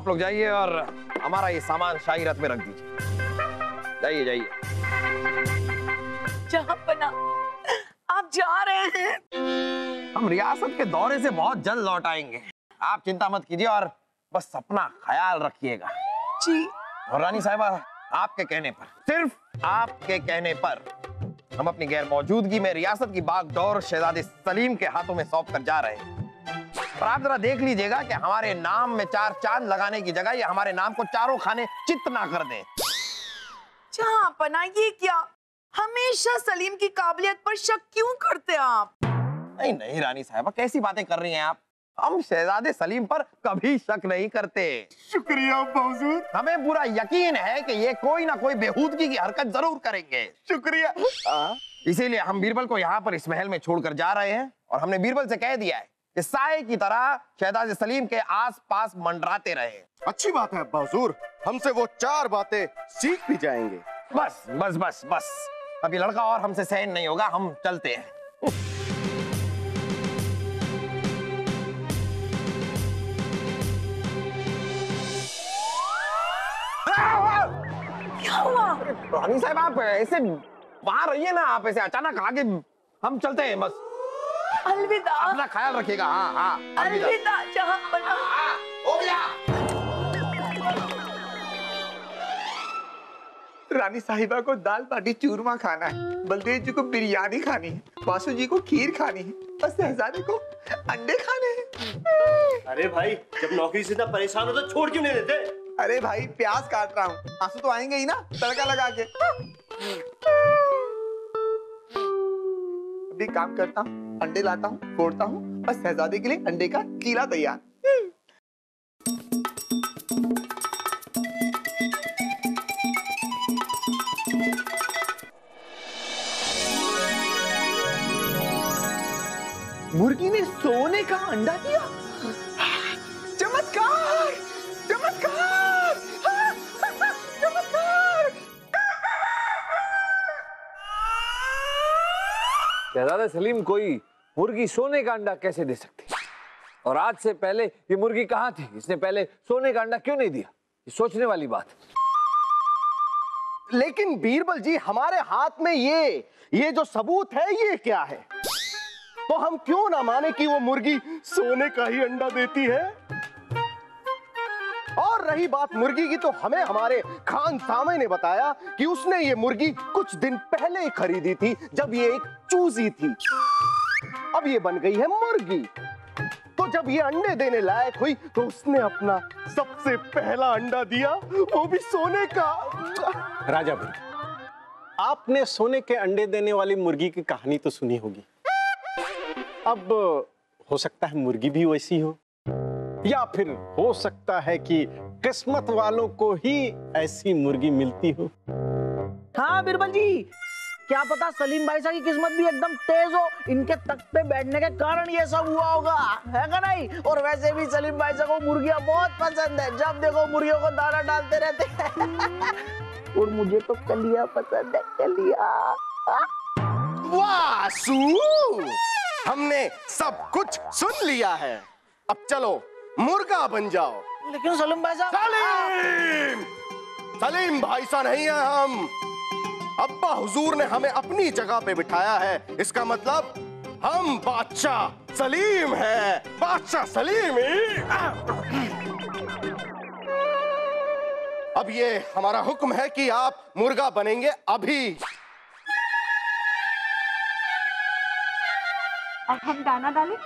आप लोग जाइए और हमारा ये सामान शाही रथ में रख दीजिए। जाइए जाइए। जहाँ पना आप जा रहे हैं। हम रियासत के दौरे से बहुत जल्द लौट आएँगे। आप चिंता मत कीजिए और बस अपना ख्याल रखिएगा। जी। और रानी साहिबा आपके कहने पर सिर्फ़ आपके कहने पर हम अपनी गैर मौजूदगी में रियासत की बागडोर शहजादे सलीम के हाथों में सौंप कर जा रहे हैं। पर आप जरा देख लीजिएगा कि हमारे नाम में चार चाँद लगाने की जगह ये हमारे नाम को चारों खाने चित ना कर दें। जहाँ पना ये क्या? हमेशा सलीम की काबिलियत पर शक क्यों करते हैं आप? नहीं नहीं रानी साहिबा कैसी बातें कर रही हैं आप? हम शहजादे सलीम पर कभी शक नहीं करते। शुक्रिया बावजूद हमें पूरा यकीन है कि ये कोई ना कोई बेहूदगी की हरकत ज़रूर करेंगे। शुक्रिया। इसीलिए हम बीरबल को यहाँ पर इस महल में छोड़कर जा रहे हैं और हमने बीरबल से कह दिया है कि साय की तरह शहजादे सलीम के आसपास मंडराते रहे। अच्छी बात है बावजूद हमसे वो चार बातें सीख भी जाएँगे। बस बस बस बस। अभी लड़का और हमसे सहन नहीं होगा हम चलते हैं। रानी साहब आप ऐसे बाहर रहिए ना आप ऐसे अचानक आगे हम चलते हैं बस। अलविदा। अपना ख्याल रखिएगा। हाँ हाँ अलविदा। जहाँ पना हाँ, हो गया। रानी साहिबा को दाल बाटी चूरमा खाना है बलदेव जी को बिरयानी खानी है वासु जी को खीर खानी है और शहजादे को अंडे खाने हैं। अरे भाई जब नौकरी से इतना परेशान हो तो छोड़ क्यों नहीं देते? अरे भाई प्याज काट रहा हूँ। आँसू तो आएँगे ही ना तड़का लगा के। अभी काम करता हूँ अंडे लाता हूँ फोड़ता हूँ और शहजादे के लिए अंडे का कीला तैयार। मुर्गी ने सोने का अंडा दिया? शहजादा सलीम कोई मुर्गी सोने का अंडा कैसे दे सकती? और आज से पहले ये मुर्गी कहाँ थी? इसने पहले सोने का अंडा क्यों नहीं दिया? ये सोचने वाली बात लेकिन बीरबल जी, हमारे हाथ में ये ये जो सबूत है, ये क्या है? तो हम क्यों ना माने कि वो मुर्गी सोने का ही अंडा देती है? रही बात मुर्गी की तो हमें हमारे खान सामे ने बताया कि उसने ये मुर्गी कुछ दिन पहले ही खरीदी थी, जब ये एक चूजी थी। अब ये बन गई है मुर्गी। तो जब ये अंडे देने लायक हुई तो उसने अपना सबसे पहला अंडा दिया, वो भी सोने का। राजा भाई, आपने सोने के अंडे देने वाली मुर्गी की कहानी तो सुनी होगी। अब हो सकता है मुर्गी भी वैसी हो। या फिर हो सकता है कि किस्मत वालों को ही ऐसी मुर्गी मिलती हो। हाँ बिरबल जी क्या पता सलीम भाई साहब की किस्मत भी एकदम तेज हो इनके तख्त पे बैठने के कारण ये सब हुआ होगा। है का नहीं? और वैसे भी सलीम भाई साहब को मुर्गियाँ बहुत पसंद है। जब देखो मुर्गियों को दाना डालते रहते हैं। और मुझे तो कलिया पसंद है कलिया। वासु हमने सब कुछ सुन लिया है। अब चलो मुर्गा बन जाओ। लेकिन सलीम भाई साहब सलीम! सलीम भाई सा नहीं है हम। अब्बा हुजूर ने हमें अपनी जगह पे बिठाया है। इसका मतलब हम बादशाह सलीम है। बादशाह सलीम ही। अब ये हमारा हुक्म है कि आप मुर्गा बनेंगे अभी। अब हम दाना डालें?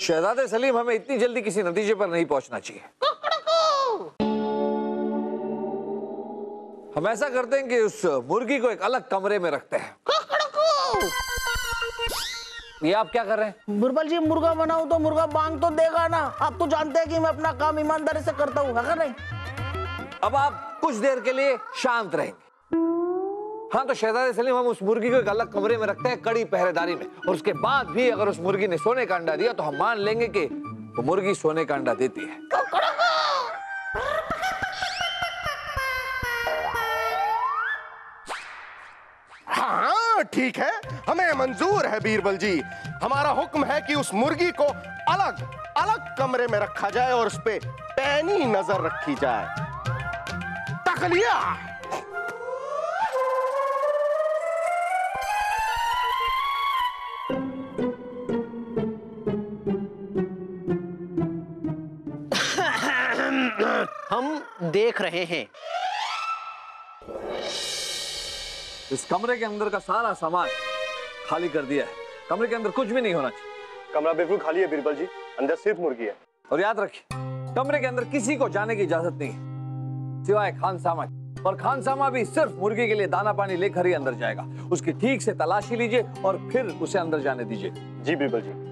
शहजादे सलीम हमें इतनी जल्दी किसी नतीजे पर नहीं पहुँचना चाहिए। हम ऐसा करते हैं कि उस मुर्गी को एक अलग कमरे में रखते हैं। ये आप क्या कर रहे हैं? बिरबल जी मुर्गा बनाऊ तो मुर्गा बांग तो देगा ना। आप तो जानते हैं कि मैं अपना काम ईमानदारी से करता हूँ का नहीं? अब आप कुछ देर के लिए शांत रहेंगे। हाँ तो शहजादे सलीम हम उस मुर्गी को एक अलग कमरे में रखते हैं, कड़ी पहरेदारी में। और उसके बाद भी अगर उस मुर्गी ने सोने का अंडा दिया तो हम मान लेंगे कि वो मुर्गी सोने का अंडा देती है। हाँ ठीक है। हमें मंजूर है, बीरबल जी। हमारा हुक्म है कि उस मुर्गी को अलग अलग कमरे में रखा जाए और उस पे पैनी नज़र रखी जाए। तकलिया! देख रहे हैं। इस कमरे के अंदर का सारा सामान खाली कर दिया है। कमरे के अंदर कुछ भी नहीं होना चाहिए। कमरा बिल्कुल खाली है बीरबल जी। अंदर सिर्फ़ मुर्गी है। और याद रखिए कमरे के अंदर किसी को जाने की इजाज़त नहीं है। सिवाय खानसामा के। और खानसामा भी सिर्फ़ मुर्गी के लिए दाना पानी लेकर ही अंदर जाएगा। उसकी ठीक से तलाशी लीजिए और फिर उसे अंदर जाने दीजिए। जी बीरबल जी।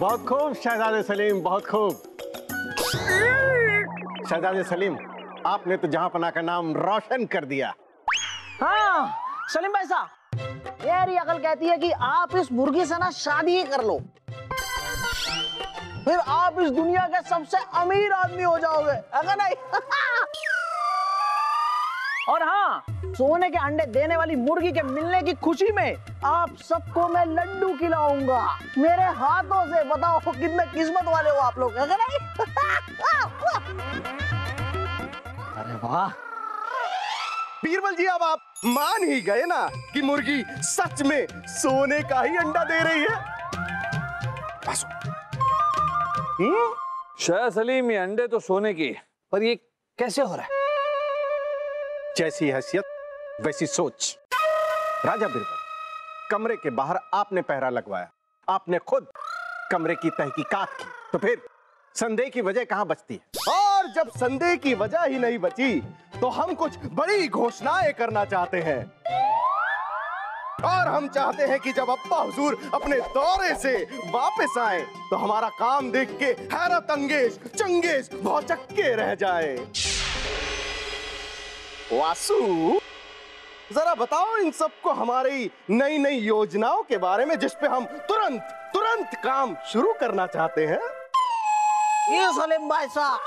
बहुत खूब शहजादे सलीम बहुत खूब। शहजादे सलीम आपने तो जहाँ पना का नाम रोशन कर दिया। हाँ सलीम भाई साहब। मेरी अकल कहती है कि आप इस मुर्गी से ना शादी ही कर लो। फिर आप इस दुनिया के सबसे अमीर आदमी हो जाओगे अगर नहीं? और हाँ सोने के अंडे देने वाली मुर्गी के मिलने की खुशी में आप सबको मैं लड्डू खिलाऊँगा। मेरे हाथों से बताओ कितने किस्मत वाले हो आप लोग अगर नहीं? अरे वाह। बीरबल जी अब आप मान ही गए ना कि मुर्गी सच में सोने का ही अंडा दे रही है। हम्म? शाह सलीम ये अंडे तो सोने की है, पर ये कैसे हो रहा है? जैसी हैसियत। वैसी सोच। राजा बीरबल, कमरे के बाहर आपने पहरा लगवाया। आपने खुद कमरे की तहकीकात की। तो फिर संदेह की वजह कहाँ बचती है? और जब संदेह की वजह ही नहीं बची तो हम कुछ बड़ी घोषणाएँ करना चाहते हैं। और हम चाहते हैं कि जब अब्बा हुजूर अपने दौरे से वापस आए तो हमारा काम देख के हैरत अंगेज, चंगेज, भौचक्के रह जाए। वासु जरा बताओ इन सबको हमारी नई नई योजनाओं के बारे में, जिस पे हम तुरंत तुरंत काम शुरू करना चाहते हैं। ये सलीम भाई साहब,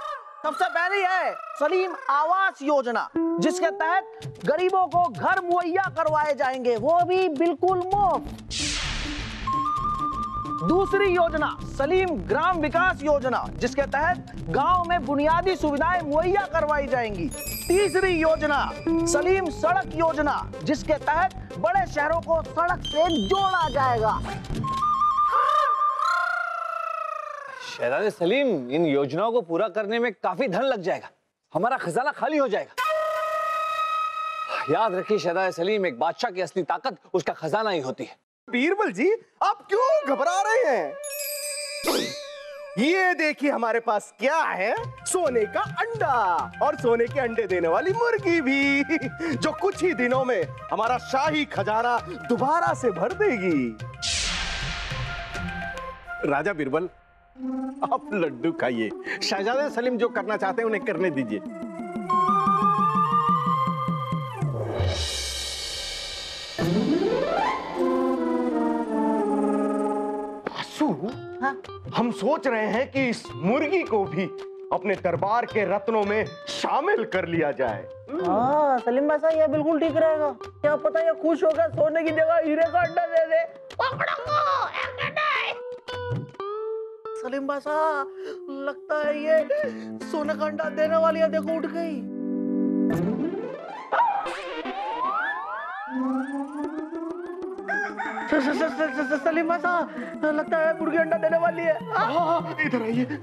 सबसे पहली है सलीम आवास योजना, जिसके तहत गरीबों को घर मुहैया करवाए जाएँगे। वो भी बिल्कुल मुफ़्त। दूसरी योजना, सलीम ग्राम विकास योजना, जिसके तहत गाँव में बुनियादी सुविधाएँ मुहैया करवाई जाएँगी। तीसरी योजना, सलीम सड़क योजना, जिसके तहत बड़े शहरों को सड़क से जोड़ा जाएगा। शहजादे सलीम, इन योजनाओं को पूरा करने में काफ़ी धन लग जाएगा। हमारा खजाना खाली हो जाएगा। याद रखिए, शहजादे सलीम, एक बादशाह की असली ताकत, उसका खजाना ही होती है। बीरबल जी, आप क्यों घबरा रहे हैं? ये देखिए हमारे पास क्या है, सोने का अंडा और सोने के अंडे देने वाली मुर्गी भी, जो कुछ ही दिनों में हमारा शाही खजाना दोबारा से भर देगी। राजा बीरबल, आप लड्डू खाइए। शहजादे सलीम जो करना चाहते हैं उन्हें करने दीजिए। हम सोच रहे हैं कि इस मुर्गी को भी अपने दरबार के रत्नों में शामिल कर लिया जाए। हाँ सलीम भाई साहब ये बिल्कुल ठीक रहेगा। क्या पता यह खुश होकर सोने की जगह हीरे का अंडा दे दे। सलीम साहब, लगता है ये सोने का अंडा देने वाली है, देखो, उठ गई। स- सा स- स- स- सलीम भाई लगता है मुर्गी अंडा देने वाली है। हाँ, इधर आइए।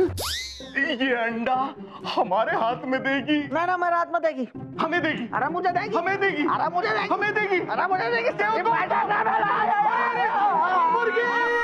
ये अंडा हमारे हाथ में देगी। ना ना मेरे हाथ में देगी। हमें देगी। आराम मुझे देगी। हमें देगी। आराम मुझे देगी। हमें देगी। आराम मुझे देगी। मुर्गी!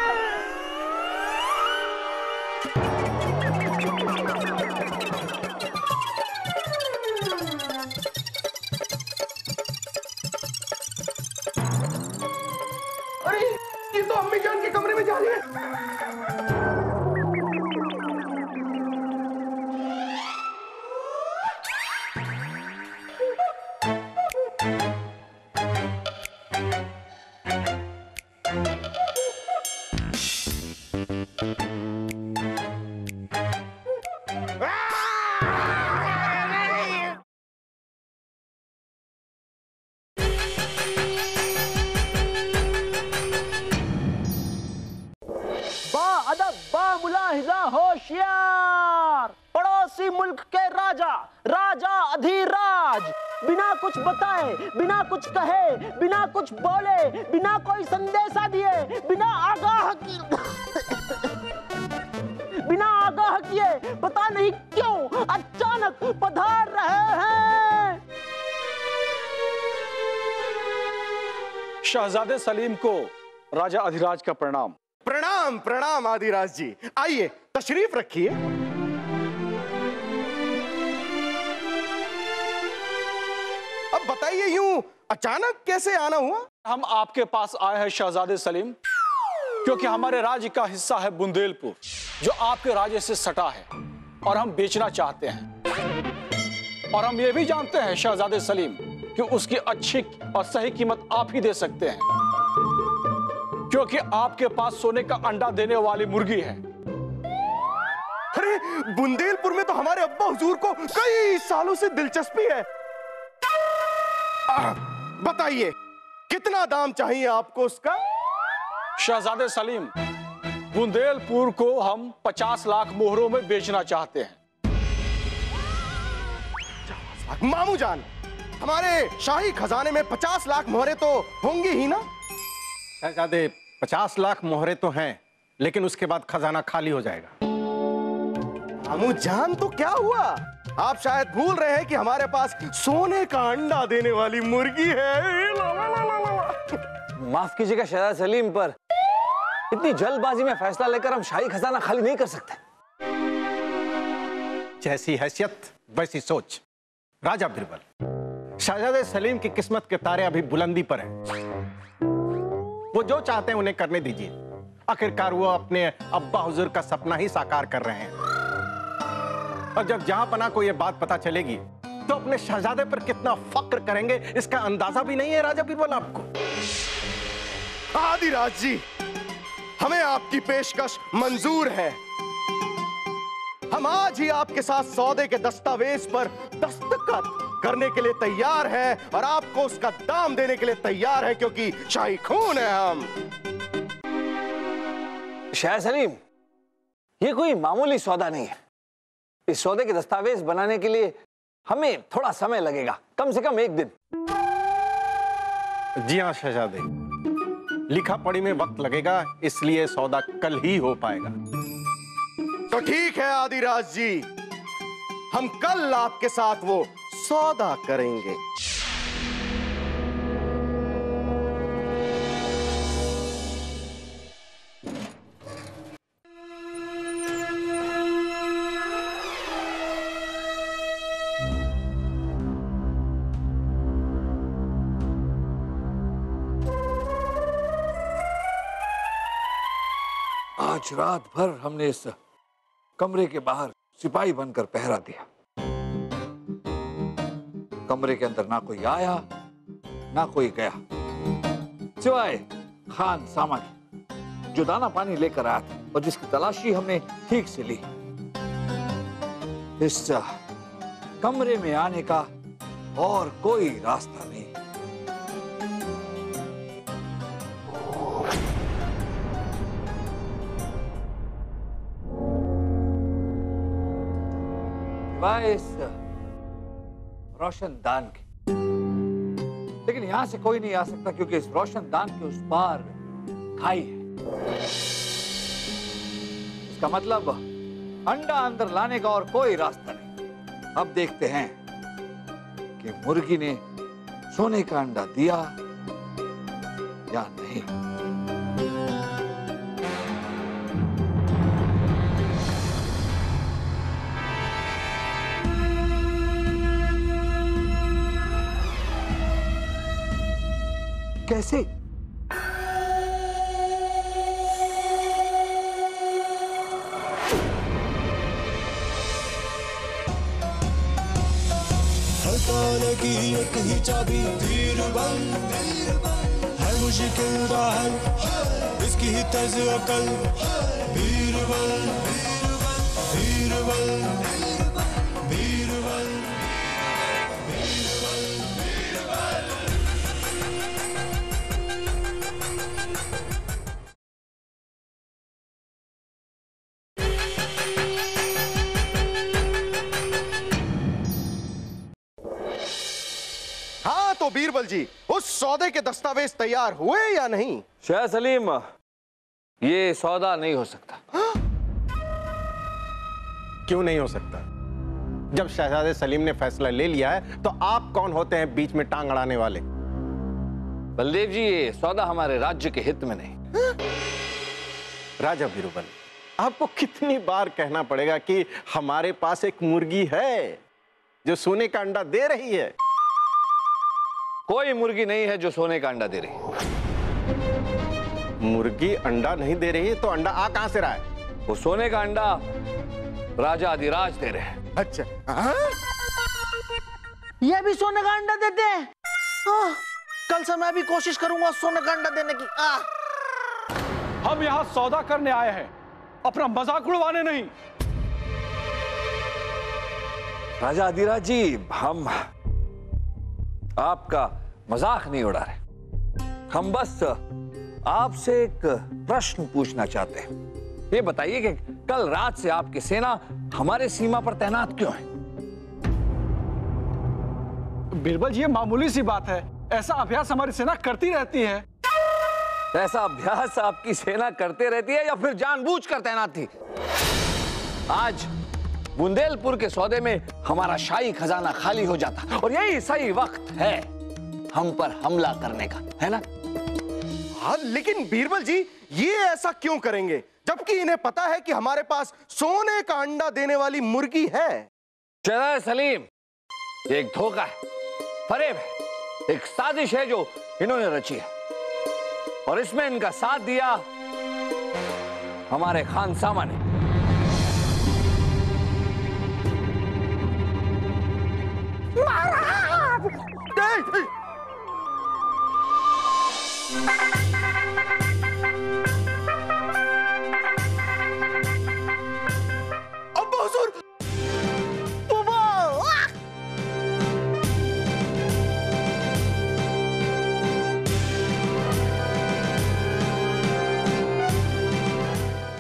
पता नहीं क्यों अचानक पधार रहे हैं। शहजादे सलीम को राजा अधिराज का प्रणाम। प्रणाम प्रणाम आदिराज जी। आइए तशरीफ़ रखिए। अब बताइए यूँ अचानक कैसे आना हुआ? हम आपके पास आए हैं शहजादे सलीम क्योंकि हमारे राज्य का हिस्सा है बुंदेलपुर जो आपके राज्य से सटा है। और हम बेचना चाहते हैं। और हम ये भी जानते हैं शहजादे सलीम कि उसकी अच्छी और सही कीमत आप ही दे सकते हैं। क्योंकि आपके पास सोने का अंडा देने वाली मुर्गी है। अरे बुंदेलपुर में तो हमारे अब्बा हुजूर को कई सालों से दिलचस्पी है। बताइए कितना दाम चाहिए आपको उसका? शहजादे सलीम बुंदेलपुर को हम 50 लाख मोहरों में बेचना चाहते हैं। मामू जान हमारे शाही खजाने में 50 लाख मोहरे तो होंगी ही ना? शहजादे पचास लाख मोहरे तो हैं लेकिन उसके बाद खजाना खाली हो जाएगा। मामू जान तो क्या हुआ? आप शायद भूल रहे हैं कि हमारे पास सोने का अंडा देने वाली मुर्गी है। ला, ला, ला, ला, ला, ला। माफ़ कीजिएगा शहजाद सलीम पर। इतनी जल्दबाजी में फैसला लेकर हम शाही खजाना खाली नहीं कर सकते। जैसी हैसियत वैसी सोच। राजा बिरबल शहजादे सलीम की किस्मत के तारे अभी बुलंदी पर हैं। वो जो चाहते हैं उन्हें करने दीजिए। आखिरकार वो अपने अब्बा हुजूर का सपना ही साकार कर रहे हैं। और जब जहाँ पना को ये बात पता चलेगी तो अपने शहजादे पर कितना फक्र करेंगे इसका अंदाज़ा भी नहीं है राजा बिरबल आपको। आदिराज जी हमें आपकी पेशकश मंजूर है। हम आज ही आपके साथ सौदे के दस्तावेज़ पर दस्तखत करने के लिए तैयार हैं और आपको उसका दाम देने के लिए तैयार हैं क्योंकि शाही खून है हम। शाह सलीम ये कोई मामूली सौदा नहीं है। इस सौदे के दस्तावेज़ बनाने के लिए हमें थोड़ा समय लगेगा कम से कम एक दिन। जी हाँ शहजादे। लिखा पढ़ी में वक्त लगेगा, इसलिए सौदा कल ही हो पाएगा। तो ठीक है, आदिराज जी। हम कल आपके साथ वो सौदा करेंगे। आज रात भर हमने इस कमरे के बाहर सिपाही बनकर पहरा दिया। कमरे के अंदर ना कोई आया, ना कोई गया। सिवाय खान सामा के, जो दाना पानी लेकर आया था और जिसकी तलाशी हमने ठीक से ली। इस कमरे में आने का और कोई रास्ता नहीं। सिवाय इस रोशनदान के। लेकिन यहाँ से कोई नहीं आ सकता क्योंकि इस रोशनदान के उस पार खाई है। इसका मतलब अंडा अंदर लाने का और कोई रास्ता नहीं। अब देखते हैं कि मुर्गी ने सोने का अंडा दिया या नहीं। कैसे? ताले की एक ही चाबी, धीर बंद है मुश्किल बाहर इसकी ही तज अकल बीरबल बीरबल जी उस सौदे के दस्तावेज़ तैयार हुए या नहीं? शाह सलीम ये सौदा नहीं हो सकता। क्यों नहीं हो सकता? जब शहजादे सलीम ने फैसला ले लिया है तो आप कौन होते हैं बीच में टांग अड़ाने वाले? बलदेव जी ये सौदा हमारे राज्य के हित में नहीं। राजा बीरबल आपको कितनी बार कहना पड़ेगा कि हमारे पास एक मुर्गी है जो सोने का अंडा दे रही है? कोई मुर्गी नहीं है जो सोने का अंडा दे रही। मुर्गी अंडा नहीं दे रही है तो अंडा आ कहाँ से रहा है? वो सोने का अंडा राजा अधिराज दे रहे हैं। अच्छा। हाँ? ये भी सोने का अंडा देते हैं? कल से मैं भी कोशिश करूँगा सोने का अंडा देने की। आह हम यहाँ सौदा करने आए हैं। अपना मज़ाक उड़वाने नहीं। राजा अधिराज जी हम आपका मज़ाक नहीं उड़ा रहे। हम बस आपसे एक प्रश्न पूछना चाहते हैं। ये बताइए कि कल रात से आपकी सेना हमारे सीमा पर तैनात क्यों है? बीरबल जी ये मामूली सी बात है। ऐसा अभ्यास हमारी सेना करती रहती है। ऐसा अभ्यास आपकी सेना करते रहती है या फिर जानबूझकर तैनात थी? आज बुंदेलपुर के सौदे में हमारा शाही खजाना खाली हो जाता। और यही सही वक्त है हम पर हमला करने का है ना? हाँ लेकिन बीरबल जी ये ऐसा क्यों करेंगे? जबकि इन्हें पता है कि हमारे पास सोने का अंडा देने वाली मुर्गी है। शहजाद सलीम। एक धोखा है फरेब है एक साजिश है जो इन्होंने रची है। और इसमें इनका साथ दिया हमारे खान सामा ने।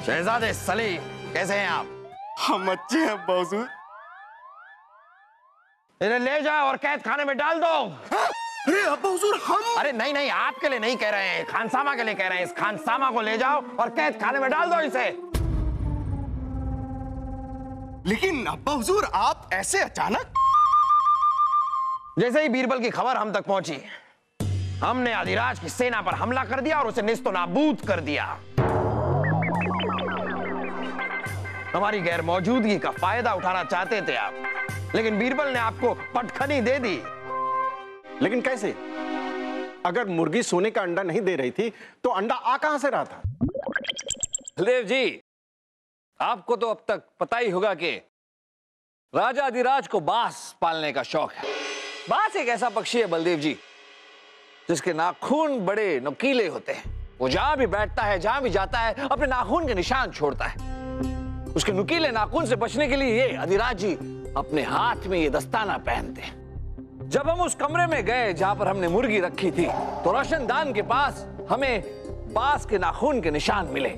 शहजादे सलीम कैसे हैं आप? हम अच्छे हैं हुजूर। इन्हें ले जाओ और कैद खाने में डाल दो। अरे अब्बा हुजूर हम अरे नहीं नहीं आपके लिए नहीं कह रहे हैं खानसामा के लिए कह रहे हैं। इस खानसामा को ले जाओ और कैद खाने में डाल दो इसे। लेकिन अब्बा हुजूर आप ऐसे अचानक जैसे ही बीरबल की खबर हम तक पहुँची हमने आदिराज की सेना पर हमला कर दिया और उसे निस्तो नाबूद कर दिया। हमारी गैर मौजूदगी का फ़ायदा उठाना चाहते थे आप लेकिन बीरबल ने आपको पटखनी दे दी। लेकिन कैसे? अगर मुर्गी सोने का अंडा नहीं दे रही थी तो अंडा आ कहाँ से रहा था? बलदेव जी, आपको तो अब तक पता ही होगा कि राजा अधिराज को बाँस पालने का शौक है। बाँस एक ऐसा पक्षी है, बलदेव जी, जिसके नाखून बड़े नुकीले होते हैं। वो जहाँ भी बैठता है, जहाँ भी जाता है, अपने नाखून के निशान छोड़ता है। उसके नुकीले नाखून से बचने के लिए ये अधिराज जी अपने हाथ में ये दस्ताना पहनते हैं। जब हम उस कमरे में गए जहाँ पर हमने मुर्गी रखी थी तो रोशनदान के पास हमें बाँस के नाखून के निशान मिले।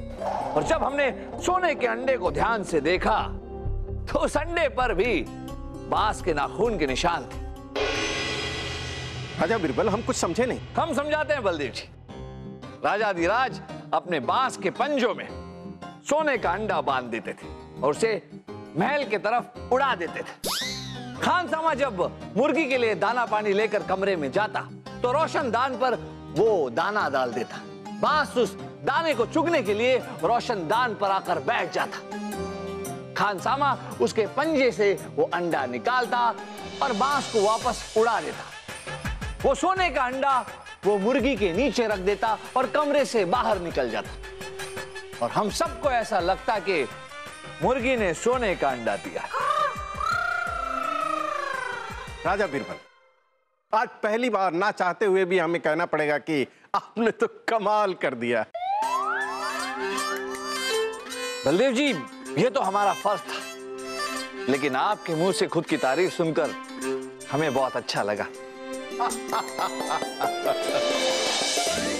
और जब हमने सोने के अंडे को ध्यान से देखा तो उस अंडे पर भी बाँस के नाखून के निशान थे। राजा बिरबल हम कुछ समझे नहीं। हम समझाते हैं बलदेव जी। राजा धीराज अपने बाँस के पंजों में सोने का अंडा बाँध देते थे और उसे महल के तरफ़ उड़ा देते थे। खान सामा जब मुर्गी के लिए दाना पानी लेकर कमरे में जाता तो रोशन दान पर वो दाना डाल देता। बाँस उस दाने को चुगने के लिए रोशन दान पर आकर बैठ जाता। खानसामा उसके पंजे से वो अंडा निकालता और बाँस को वापस उड़ा देता। वो सोने का अंडा वो मुर्गी के नीचे रख देता और कमरे से बाहर निकल जाता। और हम सबको ऐसा लगता कि मुर्गी ने सोने का अंडा दिया। राजा बीरबल, आज पहली बार ना चाहते हुए भी हमें कहना पड़ेगा कि आपने तो कमाल कर दिया। बलदेव जी, ये तो हमारा फ़र्ज़ था। लेकिन आपके मुँह से खुद की तारीफ़ सुनकर हमें बहुत अच्छा लगा।